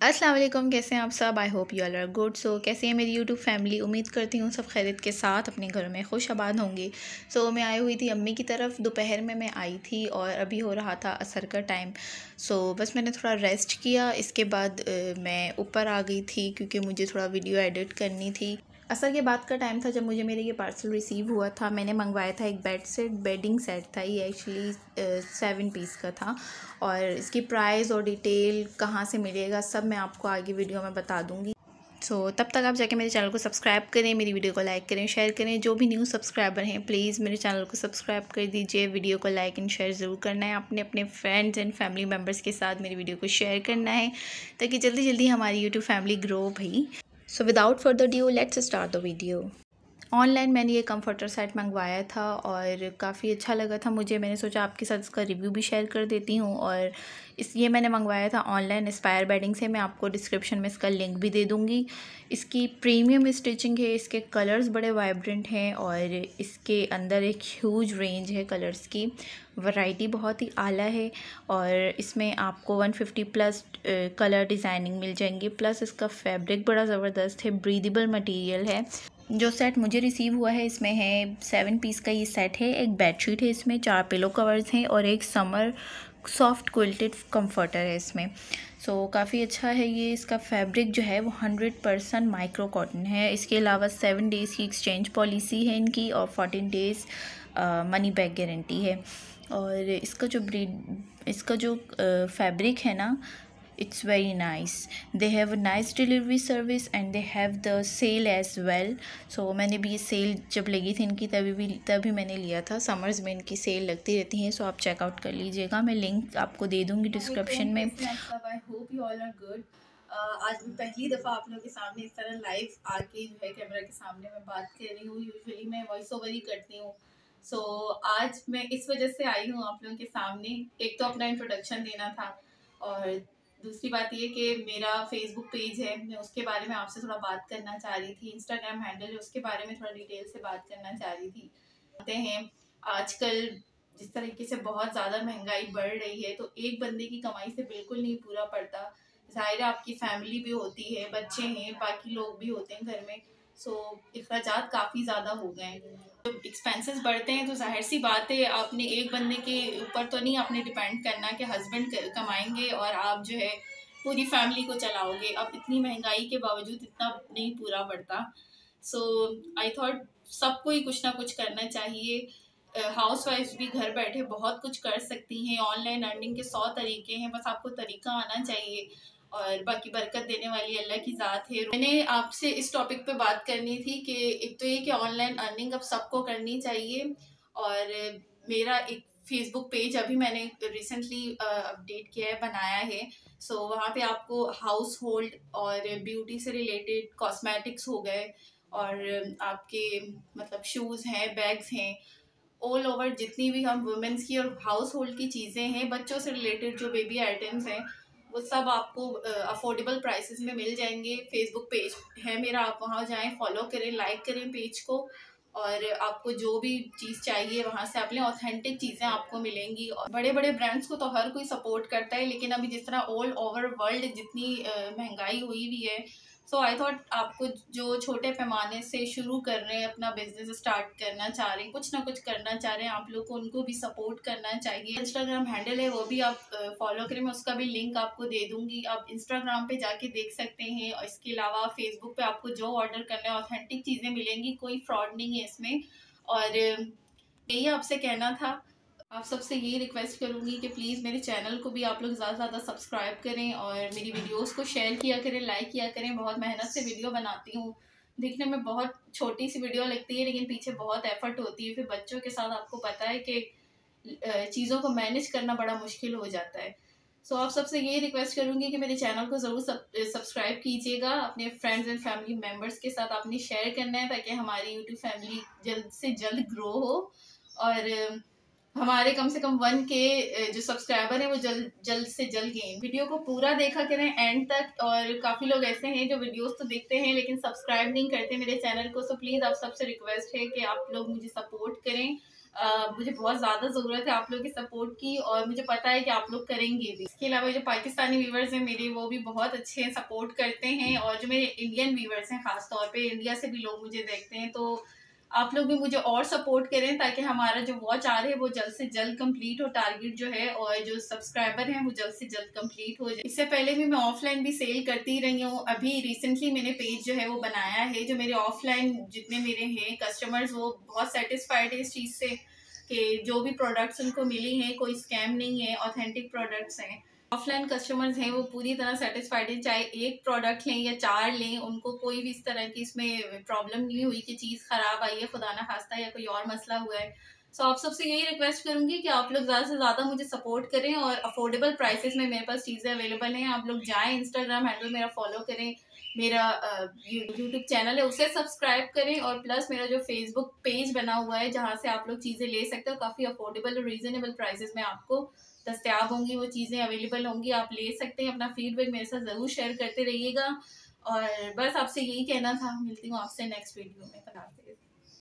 अस्सलाम वालेकुम कैसे हैं आप सब? I hope you all are good so कैसे हैं मेरी यूट्यूब फैमिली उम्मीद करती हूँ सब खैरियत के साथ अपने घरों में खुश आबाद होंगे। सो so, मैं आई हुई थी अम्मी की तरफ़। दोपहर में मैं आई थी और अभी हो रहा था असर का टाइम सो so, बस मैंने थोड़ा रेस्ट किया। इसके बाद मैं ऊपर आ गई थी क्योंकि मुझे थोड़ा वीडियो एडिट करनी थी। असल के बाद का टाइम था जब मुझे मेरे ये पार्सल रिसीव हुआ था। मैंने मंगवाया था एक बेड सेट बेडिंग सेट था। ये एक्चुअली सेवन पीस का था। और इसकी प्राइस और डिटेल कहाँ से मिलेगा सब मैं आपको आगे वीडियो में बता दूँगी। सो so, तब तक आप जाके मेरे चैनल को सब्सक्राइब करें मेरी वीडियो को लाइक करें शेयर करें। जो भी न्यू सब्सक्राइबर हैं प्लीज़ मेरे चैनल को सब्सक्राइब कर दीजिए। वीडियो को लाइक एंड शेयर ज़रूर करना है। अपने अपने फ्रेंड्स एंड फैमिली मेंबर्स के साथ मेरी वीडियो को शेयर करना है। ताकि जल्दी जल्दी हमारी यूट्यूब फैमिली ग्रो भाई So without further ado, let's start the video. Online मैंने ये कंफर्टर सेट मंगवाया था और काफ़ी अच्छा लगा था। मुझे, मैंने सोचा आपके साथ इसका रिव्यू भी शेयर कर देती हूँ और इस, ये मैंने मंगवाया था ऑनलाइन स्पायर बेडिंग से। मैं आपको डिस्क्रिप्शन में इसका लिंक भी दे दूँगी। इसकी प्रीमियम स्टिचिंग है, इसके कलर्स बड़े वाइब्रेंट हैं और इसके अंदर एक ह्यूज रेंज है कलर्स की। वैरायटी बहुत ही आला है और इसमें आपको 150 प्लस कलर डिज़ाइनिंग मिल जाएँगी। प्लस इसका फैब्रिक बड़ा ज़बरदस्त है ब्रीदेबल मटेरियल है। जो सेट मुझे रिसीव हुआ है इसमें है सेवन पीस का ये सेट है एक बेडशीट है इसमें चार पिलो कवर्स हैं और एक समर सॉफ्ट क्विल्टेड कंफर्टर है इसमें। सो so, काफ़ी अच्छा है ये इसका फैब्रिक जो है वो हंड्रेड परसेंट माइक्रो कॉटन है। इसके अलावा सेवन डेज़ की एक्सचेंज पॉलिसी है इनकी और fourteen days money back guarantee है। और इसका जो ब्रीड इसका जो फैब्रिक है ना it's very nice. They have a nice delivery service and they have the sale as well. So मैंने भी ये सेल जब लगी थी इनकी तभी भी तभी मैंने लिया था। समर्स में इनकी सेल लगती रहती है सो आप चेकआउट कर लीजिएगा। मैं लिंक आपको दे दूँगी डिस्क्रिप्शन में। आर गुड आज मैं पहली दफ़ा आप लोगों के सामने इस तरह लाइव आके जो है कैमरा के सामने मैं बात कर रही हूँ। यूजुअली मैं वॉइस ओवर ही करती हूँ। सो so, आज मैं इस वजह से आई हूँ आप लोगों के सामने। एक तो अपना इंट्रोडक्शन देना था और दूसरी बात ये कि मेरा फेसबुक पेज है, मैं उसके बारे में आपसे थोड़ा बात करना चाह रही थी इंस्टाग्राम हैंडल है, उसके बारे में थोड़ा डिटेल से बात करना चाह रही थी। कहते हैं, आजकल जिस तरीके से बहुत ज़्यादा महँगाई बढ़ रही है तो एक बंदे की कमाई से बिल्कुल नहीं पूरा पड़ता। ज़ाहिर आपकी फैमिली भी होती है, बच्चे हैं, बाकी लोग भी होते हैं घर में। सो अखराज काफ़ी ज़्यादा हो गए हैं। जब एक्सपेंसेस बढ़ते हैं तो ज़ाहिर सी बात है, आपने एक बंदे के ऊपर तो नहीं आपने डिपेंड करना कि हस्बैंड कमाएँगे और आप जो है पूरी फैमिली को चलाओगे। अब इतनी महँगाई के बावजूद इतना नहीं पूरा पड़ता सो आई थॉट सबको ही कुछ ना कुछ करना चाहिए। हाउस वाइफ भी घर बैठे बहुत कुछ कर सकती हैं। ऑनलाइन अर्निंग के सौ तरीके हैं, बस आपको तरीका आना चाहिए। और बाकी बरकत देने वाली अल्लाह की ज़ात है। मैंने आपसे इस टॉपिक पे बात करनी थी कि एक तो ये कि ऑनलाइन अर्निंग अब सबको करनी चाहिए और मेरा एक फेसबुक पेज अभी मैंने रिसेंटली अपडेट किया है बनाया है। सो so, वहाँ पे आपको हाउस होल्ड और ब्यूटी से रिलेटेड कॉस्मेटिक्स हो गए और आपके मतलब शूज़ हैं बैग्स हैं। ऑल ओवर जितनी भी हम वुमेंस की और हाउस होल्ड की चीज़ें हैं बच्चों से रिलेटेड जो बेबी आइटम्स हैं वो सब आपको अफोर्डेबल प्राइसेस में मिल जाएँगे। फेसबुक पेज है मेरा, आप वहाँ जाएँ फॉलो करें लाइक करें पेज को और आपको जो भी चीज़ चाहिए वहाँ से आप लें ऑथेंटिक चीज़ें आपको मिलेंगी और बड़े बड़े ब्रांड्स को तो हर कोई सपोर्ट करता है, लेकिन अभी जिस तरह ऑल ओवर वर्ल्ड जितनी महँगाई हुई हुई है सो आई थॉट आपको जो छोटे पैमाने से शुरू कर रहे हैं, अपना बिज़नेस स्टार्ट करना चाह रहे हैं, कुछ ना कुछ करना चाह रहे हैं, आप लोग को उनको भी सपोर्ट करना चाहिए। इंस्टाग्राम हैंडल है, वो भी आप फॉलो करें, मैं उसका भी लिंक आपको दे दूँगी। आप इंस्टाग्राम पे जाके देख सकते हैं, और इसके अलावा फेसबुक पे आपको जो ऑर्डर करना है ऑथेंटिक चीज़ें मिलेंगी, कोई फ्रॉड नहीं है इसमें। और, यही आपसे कहना था। आप सबसे यही रिक्वेस्ट करूँगी कि प्लीज़ मेरे चैनल को भी आप लोग ज़्यादा से ज़्यादा सब्सक्राइब करें और मेरी वीडियोस को शेयर किया करें लाइक किया करें। बहुत मेहनत से वीडियो बनाती हूँ। दिखने में बहुत छोटी सी वीडियो लगती है लेकिन पीछे बहुत एफर्ट होती है। फिर बच्चों के साथ आपको पता है कि चीज़ों को मैनेज करना बड़ा मुश्किल हो जाता है। सो so, आप सबसे यही रिक्वेस्ट करूँगी कि मेरे चैनल को ज़रूर सब्सक्राइब कीजिएगा। अपने फ्रेंड्स एंड फैमिली मेंबर्स के साथ आपने शेयर करना है ताकि हमारी यूट्यूब फैमिली जल्द से जल्द ग्रो हो। और हमारे कम से कम वन के जो सब्सक्राइबर है वो जल्द जल्द से जल्द गेन वीडियो को पूरा देखा करें एंड तक और काफ़ी लोग ऐसे हैं जो वीडियोस तो देखते हैं लेकिन सब्सक्राइब नहीं करते मेरे चैनल को सो प्लीज़ आप सबसे रिक्वेस्ट है कि आप लोग मुझे सपोर्ट करें। Uh, मुझे बहुत ज़्यादा ज़रूरत है आप लोग की सपोर्ट की और मुझे पता है कि आप लोग करेंगे भी। इसके अलावा जो पाकिस्तानी व्यूवर्स हैं मेरे वो भी बहुत अच्छे हैं सपोर्ट करते हैं और जो मेरे इंडियन व्यूवर्स हैं ख़ास तौर पे इंडिया से भी लोग मुझे देखते हैं तो आप लोग भी मुझे और सपोर्ट करें ताकि हमारा जो वॉच आ रहा है, वो जल्द से जल्द कंप्लीट हो। टारगेट जो है और जो सब्सक्राइबर हैं, वो जल्द से जल्द कंप्लीट हो जाए। इससे पहले भी मैं ऑफलाइन भी सेल करती रही हूँ। अभी रिसेंटली मैंने पेज जो है वो बनाया है, जो मेरे ऑफलाइन जितने मेरे हैं कस्टमर्स वो बहुत सेटिस्फाइड है इस चीज़ से कि जो भी प्रोडक्ट्स उनको मिली हैं, कोई स्कैम नहीं है ऑथेंटिक प्रोडक्ट्स हैं। ऑफलाइन कस्टमर्स हैं वो पूरी तरह सेटिस्फाइड हैं चाहे एक प्रोडक्ट लें या चार लें उनको कोई भी इस तरह की इसमें प्रॉब्लम नहीं हुई कि चीज़ ख़राब आई है खुदा ना खास्ता या कोई और मसला हुआ है। सो so, आप सबसे यही रिक्वेस्ट करूँगी कि आप लोग ज़्यादा से ज़्यादा मुझे सपोर्ट करें और अफोर्डेबल प्राइसेस में मेरे पास चीज़ें अवेलेबल हैं। आप लोग जाएँ इंस्टाग्राम हैंडल मेरा फॉलो करें। मेरा यूट्यूब चैनल है, उसे सब्सक्राइब करें और प्लस मेरा जो फेसबुक पेज बना हुआ है, जहाँ से आप लोग चीज़ें ले सकते हो, काफ़ी अफोर्डेबल और रीज़नेबल प्राइसेस में आपको दस्तियाब होंगी, वो चीज़ें अवेलेबल होंगी, आप ले सकते हैं, अपना फीडबैक मेरे साथ ज़रूर शेयर करते रहिएगा और बस आपसे यही कहना था, मिलती हूँ आपसे नेक्स्ट वीडियो में